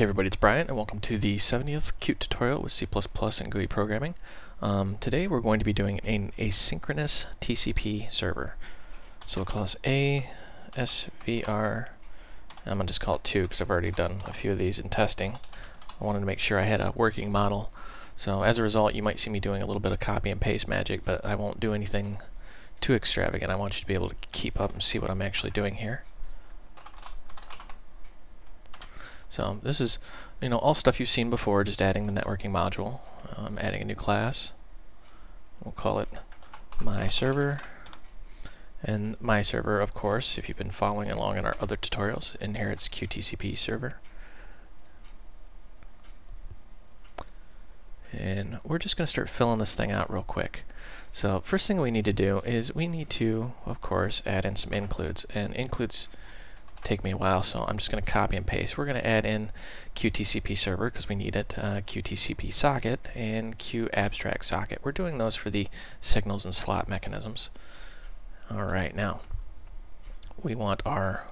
Hey everybody, it's Brian and welcome to the 70th Qt tutorial with C++ and GUI programming. Um, today we're going to be doing an asynchronous TCP server. So we'll call this ASVR. I'm going to just call it 2 because I've already done a few of these in testing. I wanted to make sure I had a working model. So as a result, you might see me doing a little bit of copy and paste magic, but I won't do anything too extravagant. I want you to be able to keep up and see what I'm actually doing here. So this is, you know, all stuff you've seen before, just adding the networking module. I'm um, adding a new class. We'll call it my server. And my server, of course, if you've been following along in our other tutorials, inherits QTCP server. And we're just going to start filling this thing out real quick. So first thing we need to do is we need to, of course, add in some includes. And includes take me a while, so I'm just going to copy and paste. We're going to add in QTCP server because we need it, uh, QTCP socket, and QAbstract socket. We're doing those for the signals and slot mechanisms. All right, now we want our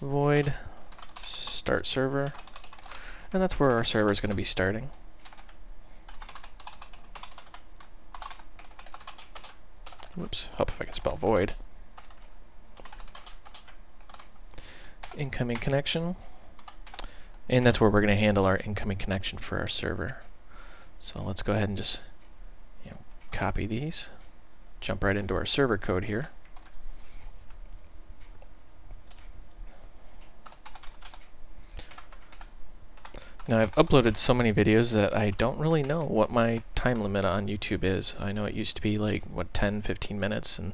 void start server, and that's where our server is going to be starting. Whoops, hope if I can spell void. Incoming connection. And that's where we're going to handle our incoming connection for our server. So let's go ahead and just you know, copy these, jump right into our server code here. Now I've uploaded so many videos that I don't really know what my time limit on YouTube is. I know it used to be like, what, 10, 15 minutes, and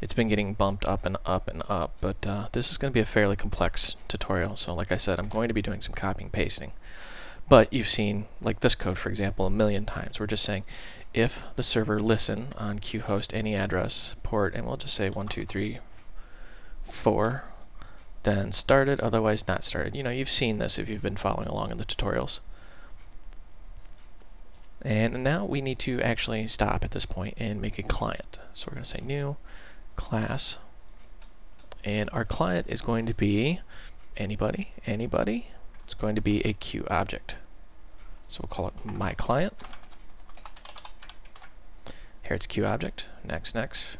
it's been getting bumped up and up and up, but uh, this is going to be a fairly complex tutorial, so like I said, I'm going to be doing some copying pasting. But you've seen, like this code for example, a million times. We're just saying, if the server listen on qhost any address port, and we'll just say 1, 2, 3, 4, then started, otherwise not started. You know, you've seen this if you've been following along in the tutorials. And now we need to actually stop at this point and make a client. So we're going to say new class. And our client is going to be anybody, anybody. It's going to be a QObject. So we'll call it my client. Here it's QObject. Next, next.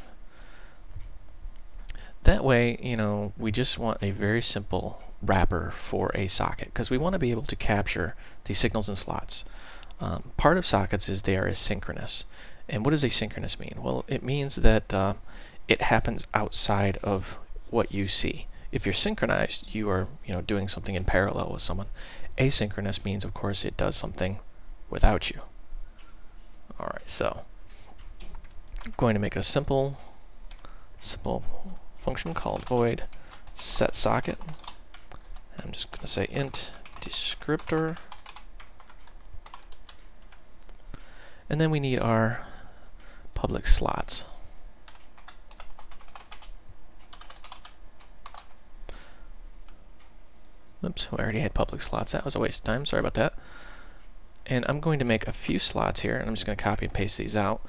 That way, you know, we just want a very simple wrapper for a socket because we want to be able to capture the signals and slots. Um, part of sockets is they are asynchronous. And what does asynchronous mean? Well, it means that uh, it happens outside of what you see. If you're synchronized, you are you know doing something in parallel with someone. Asynchronous means, of course, it does something without you. All right, so I'm going to make a simple, simple function called void set socket. I'm just going to say int descriptor. And then we need our public slots. Oops, we already had public slots. That was a waste of time. Sorry about that. And I'm going to make a few slots here, and I'm just going to copy and paste these out.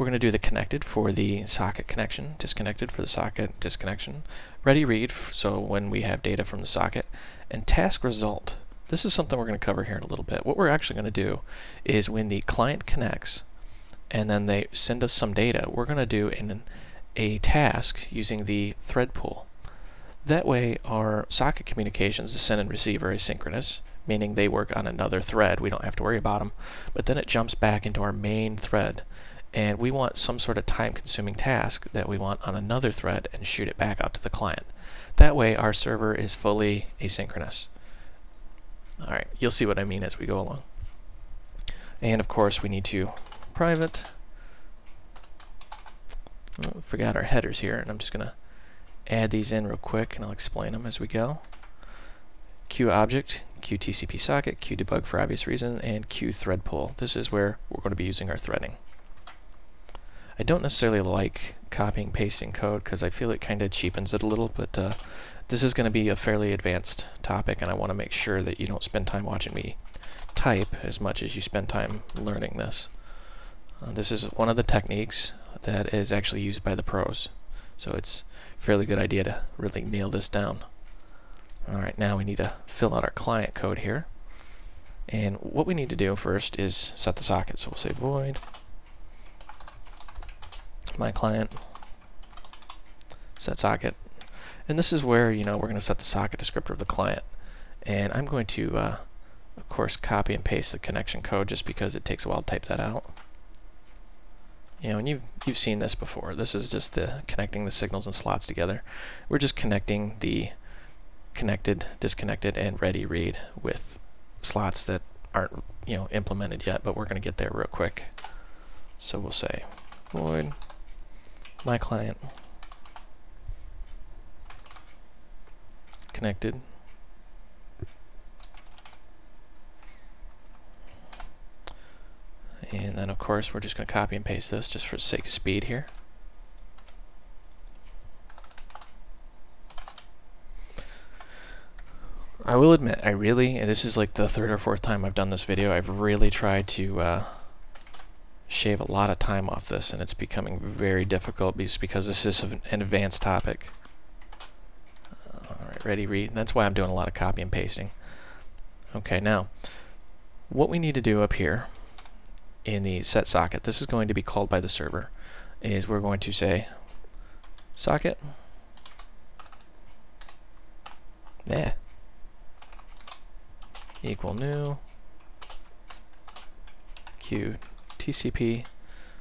We're going to do the connected for the socket connection, disconnected for the socket disconnection, ready read, so when we have data from the socket, and task result. This is something we're going to cover here in a little bit. What we're actually going to do is when the client connects and then they send us some data, we're going to do in a task using the thread pool. That way our socket communications, the send and receive, are asynchronous meaning they work on another thread. We don't have to worry about them. But then it jumps back into our main thread. And we want some sort of time consuming task that we want on another thread and shoot it back out to the client. That way our server is fully asynchronous. Alright, you'll see what I mean as we go along. And of course we need to private. Oh, forgot our headers here, and I'm just going to add these in real quick and I'll explain them as we go. Q object, Q TCP socket, Q debug for obvious reason, and Q thread. This is where we're going to be using our threading. I don't necessarily like copying pasting code because I feel it kind of cheapens it a little, but uh, this is going to be a fairly advanced topic and I want to make sure that you don't spend time watching me type as much as you spend time learning this. Uh, this is one of the techniques that is actually used by the pros, so it's a fairly good idea to really nail this down. Alright, now we need to fill out our client code here. And what we need to do first is set the socket. So we'll say void my client set socket. And this is where, you know, we're going to set the socket descriptor of the client. And I'm going to, uh, of course, copy and paste the connection code just because it takes a while to type that out. You know, and you've, you've seen this before. This is just the connecting the signals and slots together. We're just connecting the connected, disconnected, and ready read with slots that aren't, you know, implemented yet, but we're going to get there real quick. So we'll say void my client. Connected. And then of course we're just going to copy and paste this just for sake of speed here. I will admit, I really, and this is like the third or fourth time I've done this video, I've really tried to uh, shave a lot of time off this, and it's becoming very difficult because this is an advanced topic. Uh, Alright, ready, read. That's why I'm doing a lot of copy and pasting. Okay, now, what we need to do up here in the set socket, this is going to be called by the server, is we're going to say socket yeah equal new q TCP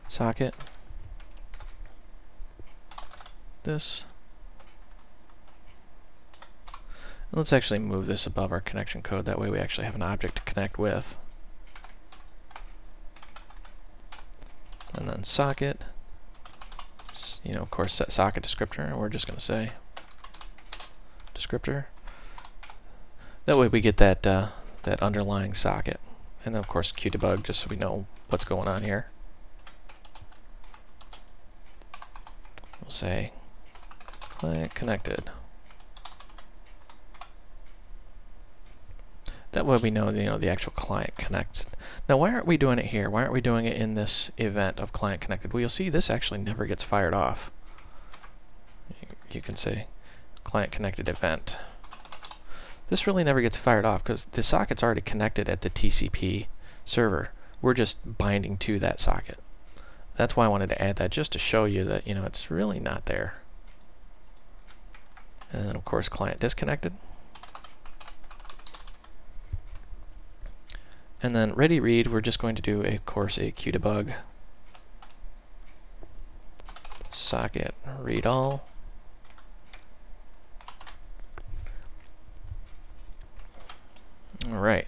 socket. This. let's actually move this above our connection code. That way we actually have an object to connect with. And then socket. You know, of course, set socket descriptor. And we're just going to say descriptor. That way we get that uh, that underlying socket. And then, of course, qdebug, just so we know what's going on here. We'll say client connected. That way we know, you know the actual client connects. Now why aren't we doing it here? Why aren't we doing it in this event of client connected? Well you'll see this actually never gets fired off. You can say client connected event. This really never gets fired off because the socket's already connected at the TCP server. We're just binding to that socket. That's why I wanted to add that, just to show you that, you know, it's really not there. And then, of course, client disconnected. And then ready read, we're just going to do, a, of course, a qdebug socket read all. All right.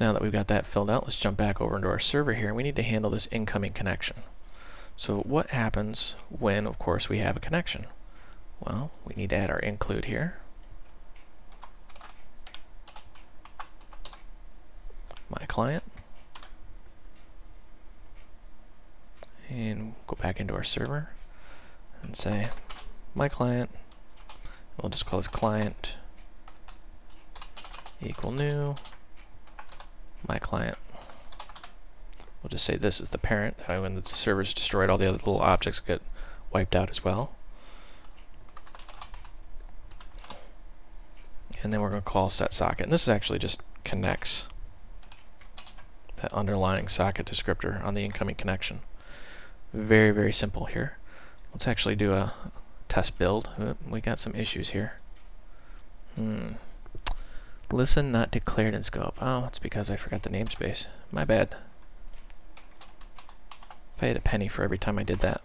Now that we've got that filled out, let's jump back over into our server here. We need to handle this incoming connection. So what happens when, of course, we have a connection? Well, we need to add our include here. My client. And go back into our server and say my client. We'll just call this client equal new my client. We'll just say this is the parent. That when the server's destroyed, all the other little objects get wiped out as well. And then we're going to call set socket. And this actually just connects that underlying socket descriptor on the incoming connection. Very, very simple here. Let's actually do a test build. We got some issues here. Hmm. Listen not declared in scope. Oh, it's because I forgot the namespace. My bad. If I had a penny for every time I did that.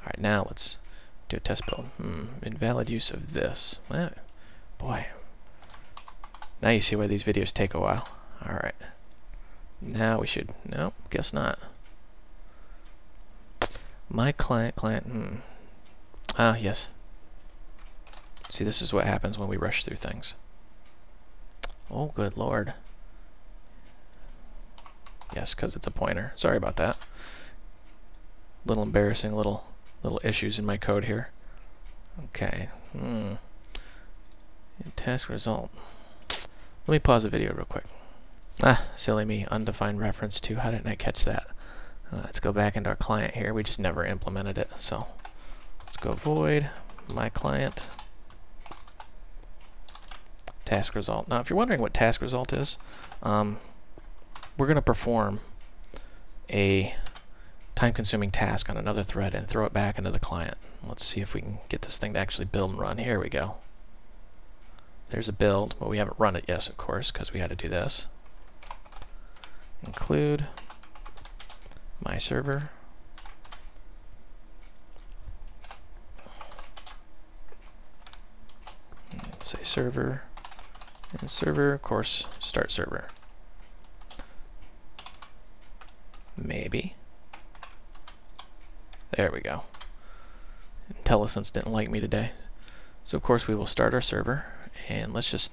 Alright, now let's do a test build. Hmm, invalid use of this. Well, boy. Now you see why these videos take a while. Alright. Now we should... Nope, guess not. My client, client, hmm. Ah, yes. See, this is what happens when we rush through things. Oh, good lord. Yes, because it's a pointer. Sorry about that. Little embarrassing, little little issues in my code here. Okay. Hmm. Task result. Let me pause the video real quick. Ah, silly me. Undefined reference to. How didn't I catch that? Uh, let's go back into our client here. We just never implemented it. So let's go void my client task result. Now, if you're wondering what task result is, um, we're going to perform a time-consuming task on another thread and throw it back into the client. Let's see if we can get this thing to actually build and run. Here we go. There's a build, but we haven't run it yet, of course, because we had to do this. Include my server. say server and server, of course, start server. Maybe. There we go. IntelliSense didn't like me today. So of course we will start our server and let's just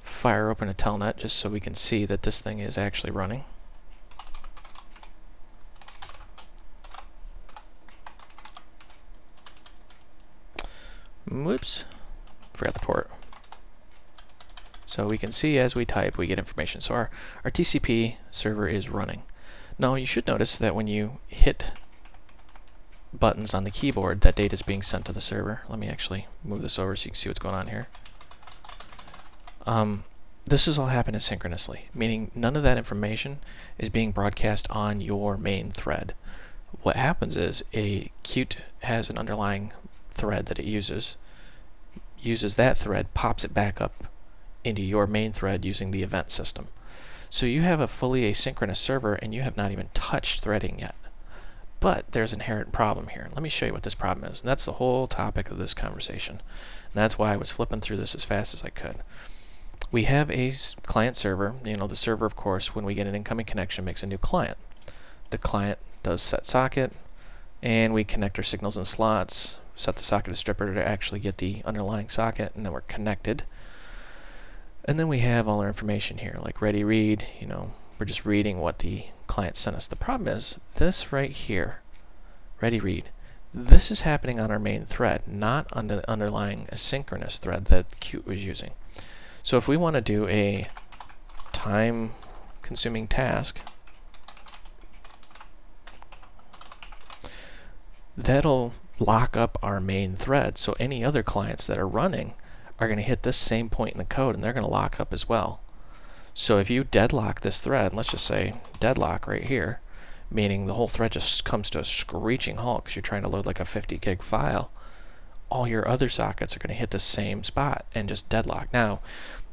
fire open a telnet just so we can see that this thing is actually running. Whoops, forgot the port. So we can see as we type, we get information. So our, our TCP server is running. Now you should notice that when you hit buttons on the keyboard, that data is being sent to the server. Let me actually move this over so you can see what's going on here. Um, this is all happening synchronously, meaning none of that information is being broadcast on your main thread. What happens is a Qt has an underlying thread that it uses, uses that thread, pops it back up into your main thread using the event system. So you have a fully asynchronous server and you have not even touched threading yet. But there's an inherent problem here. Let me show you what this problem is. And that's the whole topic of this conversation. And that's why I was flipping through this as fast as I could. We have a client server. You know, the server, of course, when we get an incoming connection, makes a new client. The client does set socket, and we connect our signals and slots, set the socket descriptor to actually get the underlying socket, and then we're connected. And then we have all our information here, like ready read, you know, we're just reading what the client sent us. The problem is this right here, ready read, this is happening on our main thread, not on the underlying asynchronous thread that Qt was using. So if we want to do a time consuming task, that'll lock up our main thread. So any other clients that are running are going to hit this same point in the code and they're going to lock up as well. So if you deadlock this thread, let's just say deadlock right here, meaning the whole thread just comes to a screeching halt because you're trying to load like a 50 gig file, all your other sockets are going to hit the same spot and just deadlock. Now,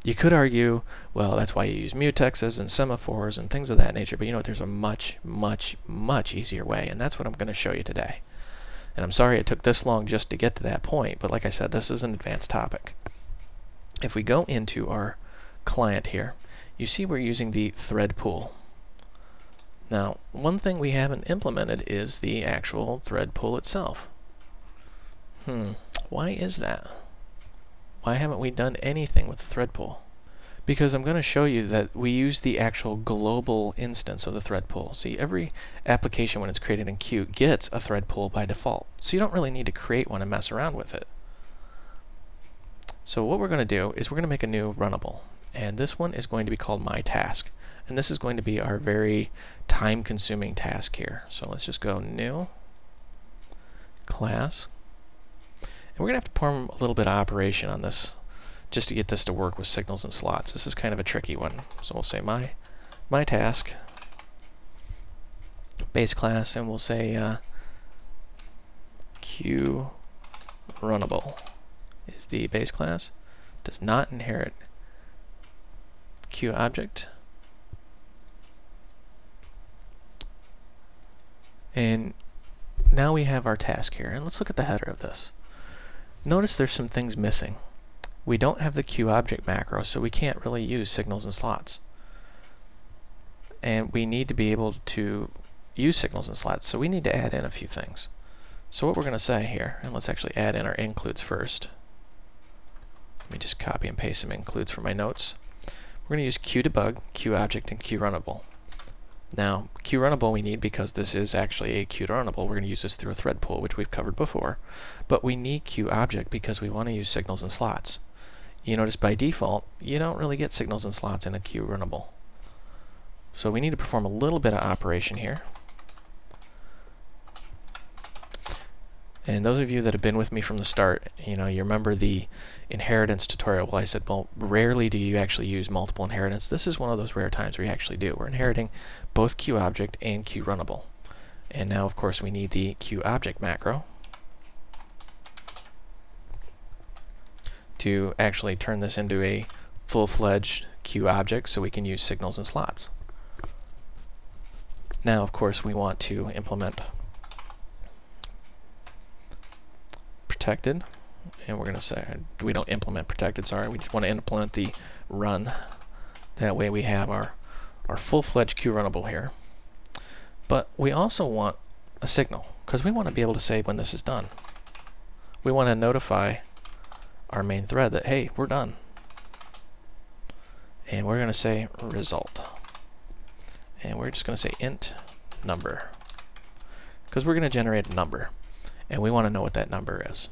you could argue, well, that's why you use mutexes and semaphores and things of that nature, but you know what? There's a much, much, much easier way, and that's what I'm going to show you today. And I'm sorry it took this long just to get to that point, but like I said, this is an advanced topic. If we go into our client here, you see we're using the thread pool. Now, one thing we haven't implemented is the actual thread pool itself. Hmm, why is that? Why haven't we done anything with the thread pool? Because I'm going to show you that we use the actual global instance of the thread pool. See, every application when it's created in Qt gets a thread pool by default. So you don't really need to create one and mess around with it. So what we're going to do is we're going to make a new runnable. And this one is going to be called my task. And this is going to be our very time consuming task here. So let's just go new class. And we're going to have to perform a little bit of operation on this just to get this to work with signals and slots. This is kind of a tricky one. So we'll say my my task base class and we'll say uh, Q runnable is the base class, does not inherit Q object. And now we have our task here. And let's look at the header of this. Notice there's some things missing. We don't have the Q object macro, so we can't really use signals and slots. And we need to be able to use signals and slots, so we need to add in a few things. So what we're going to say here, and let's actually add in our includes first. Let me just copy and paste some includes for my notes. We're going to use QDebug, QObject, and QRunnable. Now, QRunnable we need because this is actually a QRunnable. We're going to use this through a thread pool, which we've covered before. But we need QObject because we want to use signals and slots. You notice by default, you don't really get signals and slots in a QRunnable. So we need to perform a little bit of operation here. And those of you that have been with me from the start, you know, you remember the inheritance tutorial. Well, I said, well, rarely do you actually use multiple inheritance. This is one of those rare times where you actually do. We're inheriting both QObject and QRunnable. And now, of course, we need the QObject macro to actually turn this into a full-fledged QObject so we can use signals and slots. Now, of course, we want to implement protected, and we're going to say we don't implement protected. Sorry, we just want to implement the run. That way, we have our our full-fledged QRunnable here. But we also want a signal because we want to be able to say when this is done. We want to notify our main thread that hey, we're done. And we're going to say result and we're just going to say int number because we're going to generate a number and we want to know what that number is.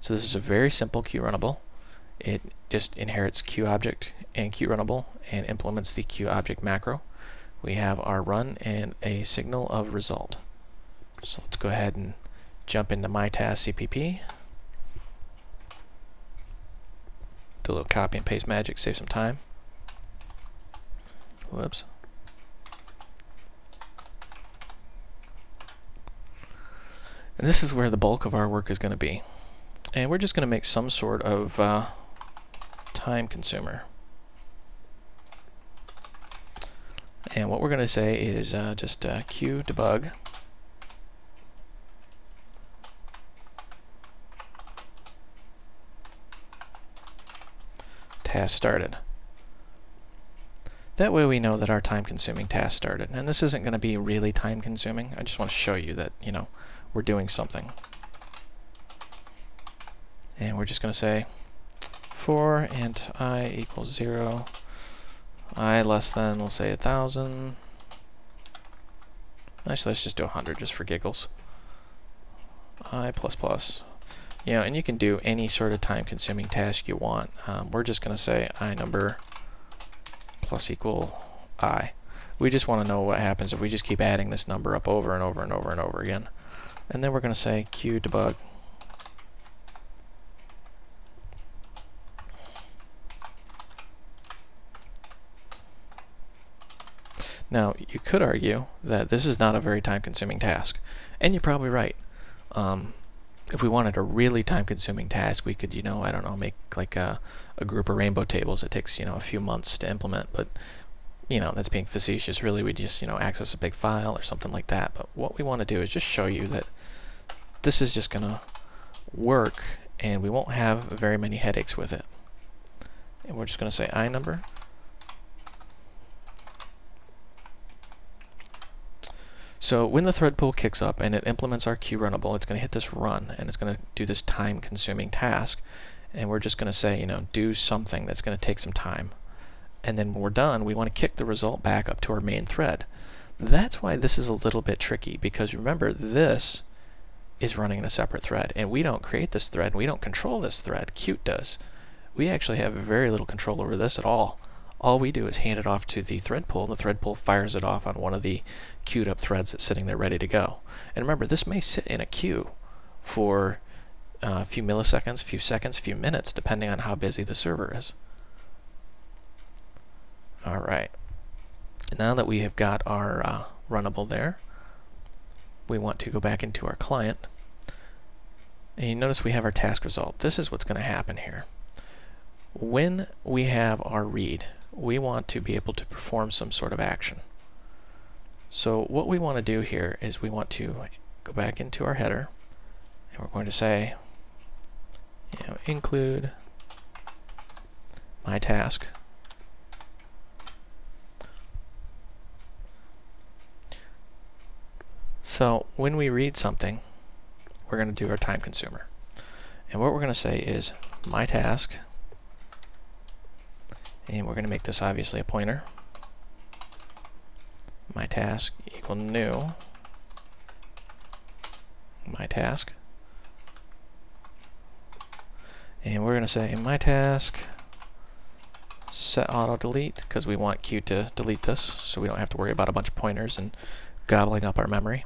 So this is a very simple QRunnable. It just inherits QObject and QRunnable and implements the QObject macro. We have our run and a signal of result. So let's go ahead and jump into my task CPP. Do a little copy and paste magic, save some time. Whoops. And this is where the bulk of our work is going to be. And we're just going to make some sort of uh, time consumer. And what we're going to say is uh, just uh, q debug task started. That way we know that our time-consuming task started. And this isn't going to be really time-consuming. I just want to show you that, you know, we're doing something. And we're just going to say for int i equals 0, i less than, we'll say 1,000. Actually, let's just do 100 just for giggles. i plus plus. You know, and you can do any sort of time-consuming task you want. Um, we're just going to say i number plus equal i. We just want to know what happens if we just keep adding this number up over and over and over and over again. And then we're going to say q debug Now, you could argue that this is not a very time-consuming task, and you're probably right. Um, if we wanted a really time-consuming task, we could, you know, I don't know, make like a, a group of rainbow tables. It takes, you know, a few months to implement, but you know, that's being facetious. Really, we just, you know, access a big file or something like that. But what we want to do is just show you that this is just going to work and we won't have very many headaches with it. And we're just going to say i number. So when the thread pool kicks up and it implements our QRunnable, it's going to hit this run and it's going to do this time consuming task. And we're just going to say, you know, do something that's going to take some time and then when we're done, we want to kick the result back up to our main thread. That's why this is a little bit tricky, because remember, this is running in a separate thread, and we don't create this thread, and we don't control this thread. Qt does. We actually have very little control over this at all. All we do is hand it off to the thread pool, and the thread pool fires it off on one of the queued up threads that's sitting there ready to go. And remember, this may sit in a queue for uh, a few milliseconds, a few seconds, a few minutes, depending on how busy the server is. All right. Now that we have got our uh, runnable there, we want to go back into our client. And you notice we have our task result. This is what's going to happen here. When we have our read, we want to be able to perform some sort of action. So what we want to do here is we want to go back into our header and we're going to say you know, include my task So when we read something, we're going to do our time consumer. And what we're going to say is my task, and we're going to make this obviously a pointer. My task equal new my task. And we're going to say my task set auto delete because we want Q to delete this so we don't have to worry about a bunch of pointers and gobbling up our memory.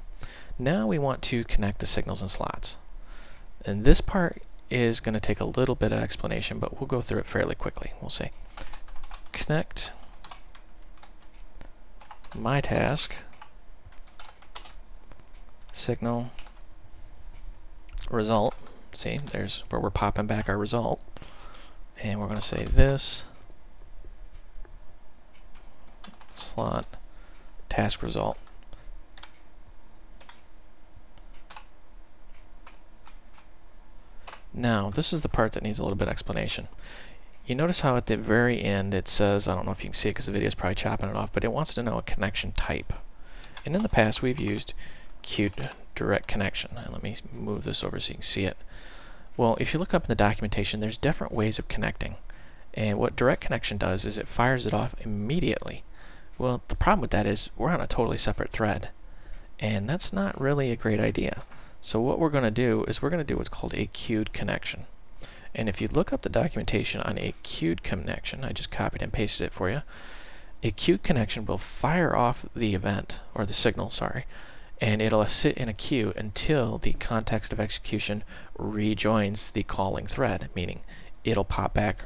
Now we want to connect the signals and slots. And this part is going to take a little bit of explanation, but we'll go through it fairly quickly. We'll say connect my task signal result. See, there's where we're popping back our result. And we're going to say this slot task result. Now, this is the part that needs a little bit of explanation. You notice how at the very end it says, I don't know if you can see it because the video is probably chopping it off, but it wants to know a connection type. And in the past we've used Qt direct connection. And let me move this over so you can see it. Well, if you look up in the documentation, there's different ways of connecting. And what direct connection does is it fires it off immediately. Well, the problem with that is we're on a totally separate thread. And that's not really a great idea. So what we're going to do is we're going to do what's called a queued connection. And if you look up the documentation on a queued connection, I just copied and pasted it for you, a queued connection will fire off the event, or the signal, sorry, and it'll sit in a queue until the context of execution rejoins the calling thread, meaning it'll pop back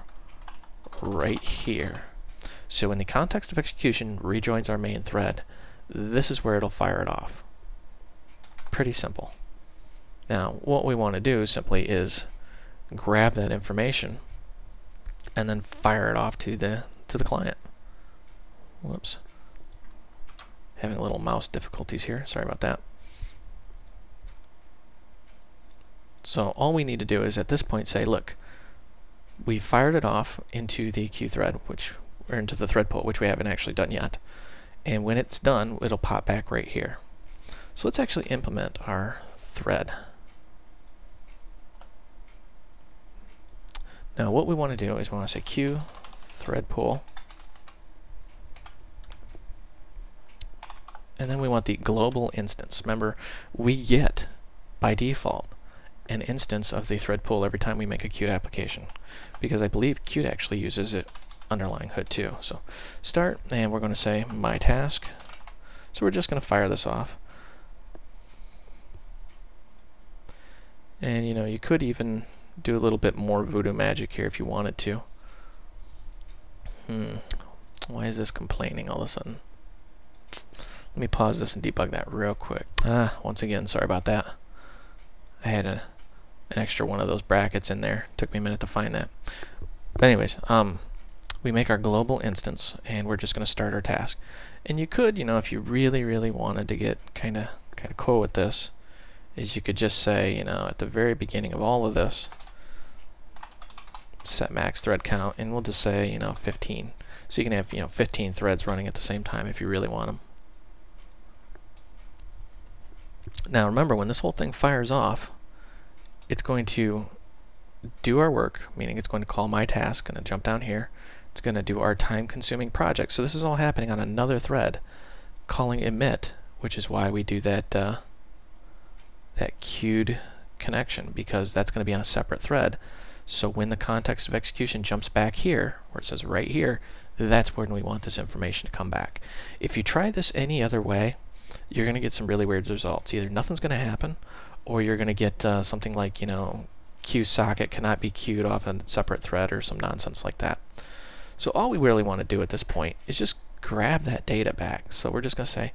right here. So when the context of execution rejoins our main thread, this is where it'll fire it off. Pretty simple. Now, what we want to do simply is grab that information and then fire it off to the to the client. Whoops. Having a little mouse difficulties here. Sorry about that. So all we need to do is at this point say, look, we fired it off into the QThread, which or into the thread pool, which we haven't actually done yet. And when it's done, it'll pop back right here. So let's actually implement our thread. Now what we want to do is we want to say queue thread pool and then we want the global instance. Remember, we get by default an instance of the thread pool every time we make a Qt application because I believe Qt actually uses it underlying hood too. So start and we're going to say my task. So we're just going to fire this off. And you know, you could even do a little bit more voodoo magic here if you wanted to. Hmm. Why is this complaining all of a sudden? Let me pause this and debug that real quick. Ah, once again, sorry about that. I had a, an extra one of those brackets in there. Took me a minute to find that. But anyways, um, we make our global instance, and we're just going to start our task. And you could, you know, if you really, really wanted to get kind of kind of cool with this, is you could just say, you know, at the very beginning of all of this, set max thread count, and we'll just say, you know, 15. So you can have, you know, 15 threads running at the same time if you really want them. Now remember, when this whole thing fires off, it's going to do our work, meaning it's going to call my task, going to jump down here. It's going to do our time-consuming project. So this is all happening on another thread, calling emit, which is why we do that uh, that queued connection, because that's going to be on a separate thread. So when the context of execution jumps back here, where it says right here, that's when we want this information to come back. If you try this any other way, you're going to get some really weird results. Either nothing's going to happen, or you're going to get uh, something like, you know, queue socket cannot be queued off a separate thread or some nonsense like that. So all we really want to do at this point is just grab that data back. So we're just going to say,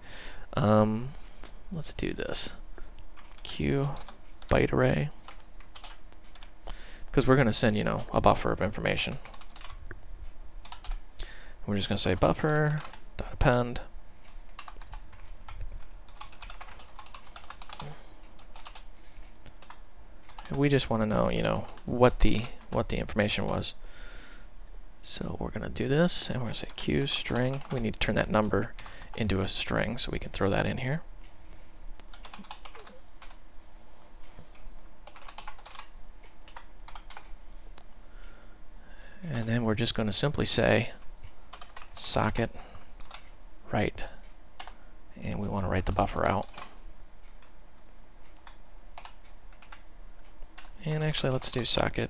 um, let's do this. Queue byte array because we're going to send, you know, a buffer of information. We're just going to say buffer dot append we just want to know, you know, what the what the information was. So we're going to do this, and we're going to say QString. We need to turn that number into a string, so we can throw that in here. And then we're just going to simply say socket write. And we want to write the buffer out. And actually, let's do socket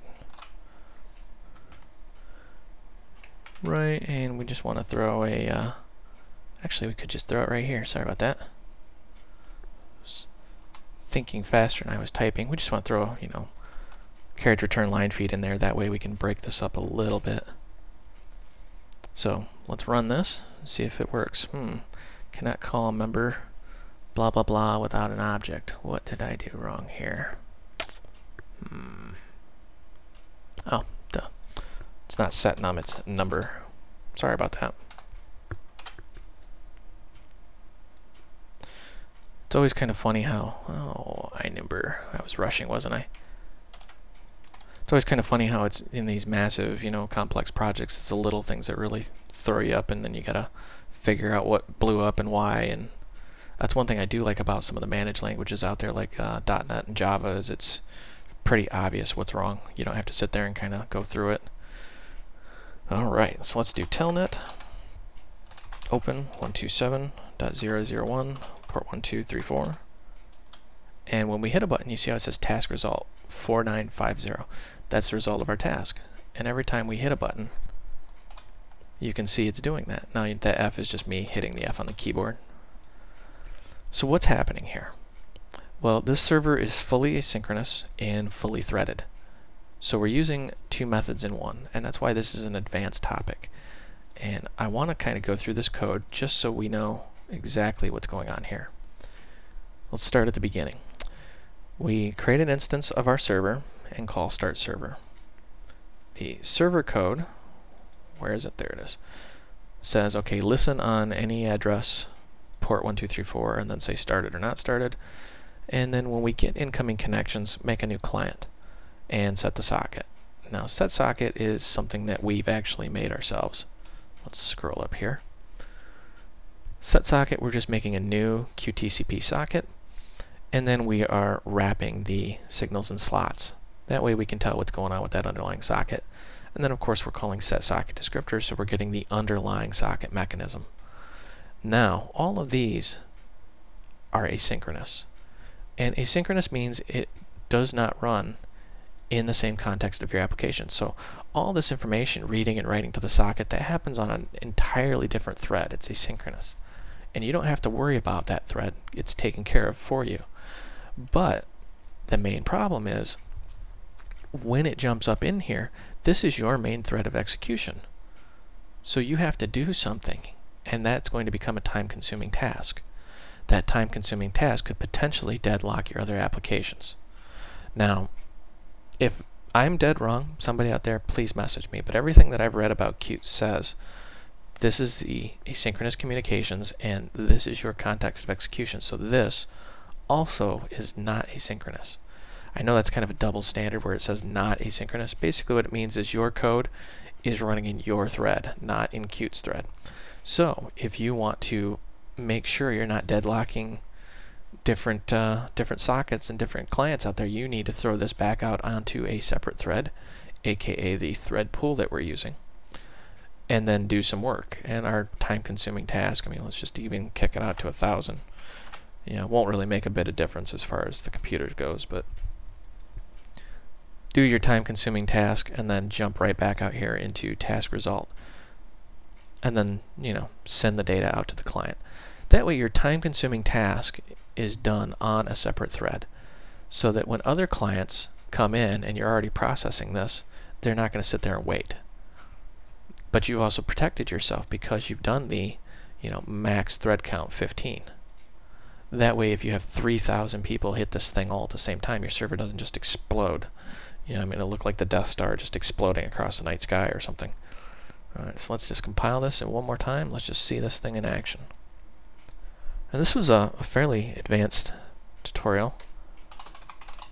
right, and we just want to throw a, uh, actually we could just throw it right here, sorry about that. thinking faster than I was typing. We just want to throw, you know, carriage return line feed in there. That way we can break this up a little bit. So let's run this, see if it works. Hmm, cannot call a member blah blah blah without an object. What did I do wrong here? Hmm. Oh, duh. It's not set num, it's number. Sorry about that. It's always kind of funny how, oh, I number. I was rushing, wasn't I? It's always kind of funny how it's in these massive, you know, complex projects, it's the little things that really throw you up and then you gotta figure out what blew up and why and that's one thing I do like about some of the managed languages out there like uh, .NET and Java is it's pretty obvious what's wrong. You don't have to sit there and kind of go through it. Alright, so let's do telnet. Open 127.001 port 1234. And when we hit a button, you see how it says task result 4950. That's the result of our task. And every time we hit a button, you can see it's doing that. Now that F is just me hitting the F on the keyboard. So what's happening here? Well, this server is fully asynchronous and fully threaded. So we're using two methods in one, and that's why this is an advanced topic. And I want to kind of go through this code just so we know exactly what's going on here. Let's start at the beginning. We create an instance of our server and call start server. The server code, where is it? There it is, says, okay, listen on any address, port 1234, and then say started or not started. And then when we get incoming connections, make a new client and set the socket. Now set socket is something that we've actually made ourselves. Let's scroll up here. Set socket, we're just making a new QTCP socket and then we are wrapping the signals and slots. That way we can tell what's going on with that underlying socket. And then of course we're calling set socket descriptor so we're getting the underlying socket mechanism. Now all of these are asynchronous. And asynchronous means it does not run in the same context of your application. So all this information, reading and writing to the socket, that happens on an entirely different thread. It's asynchronous. And you don't have to worry about that thread. It's taken care of for you. But the main problem is when it jumps up in here, this is your main thread of execution. So you have to do something, and that's going to become a time-consuming task. That time-consuming task could potentially deadlock your other applications. Now, if I'm dead wrong, somebody out there, please message me. But everything that I've read about Qt says this is the asynchronous communications and this is your context of execution. So this also is not asynchronous. I know that's kind of a double standard where it says not asynchronous. Basically what it means is your code is running in your thread, not in Qt's thread. So if you want to make sure you're not deadlocking different uh, different sockets and different clients out there, you need to throw this back out onto a separate thread, aka the thread pool that we're using, and then do some work. And our time-consuming task, I mean, let's just even kick it out to a thousand. You know, it won't really make a bit of difference as far as the computer goes, but do your time-consuming task and then jump right back out here into task result. And then you know send the data out to the client. That way your time-consuming task is done on a separate thread so that when other clients come in and you're already processing this they're not going to sit there and wait. But you've also protected yourself because you've done the you know max thread count 15 that way if you have 3,000 people hit this thing all at the same time your server doesn't just explode know, I mean, it looked like the Death Star just exploding across the night sky or something. Alright, so let's just compile this and one more time. Let's just see this thing in action. And this was a, a fairly advanced tutorial.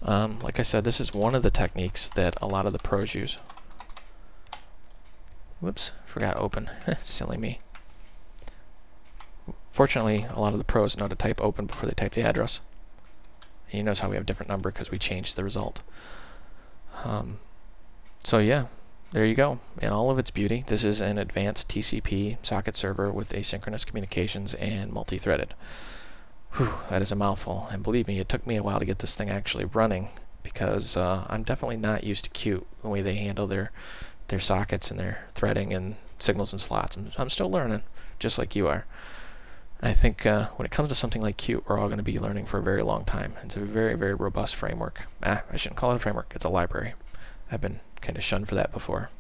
Um, like I said, this is one of the techniques that a lot of the pros use. Whoops, forgot open. Silly me. Fortunately, a lot of the pros know to type open before they type the address. And you notice how we have different number because we changed the result. Um, so yeah, there you go. In all of its beauty, this is an advanced TCP socket server with asynchronous communications and multi-threaded. Whew, that is a mouthful. And believe me, it took me a while to get this thing actually running because uh, I'm definitely not used to Qt, the way they handle their their sockets and their threading and signals and slots. And I'm still learning, just like you are. I think uh, when it comes to something like Qt, we're all going to be learning for a very long time. It's a very, very robust framework. Ah, I shouldn't call it a framework. It's a library. I've been kind of shunned for that before.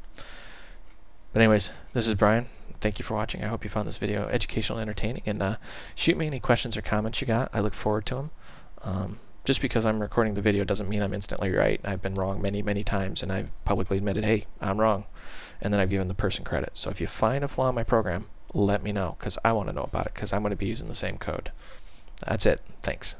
But anyways, this is Brian. Thank you for watching. I hope you found this video educational, and entertaining, and uh, shoot me any questions or comments you got. I look forward to them. Um, just because I'm recording the video doesn't mean I'm instantly right. I've been wrong many, many times, and I've publicly admitted, hey, I'm wrong. And then I've given the person credit. So if you find a flaw in my program, let me know because I want to know about it because I'm going to be using the same code. That's it. Thanks.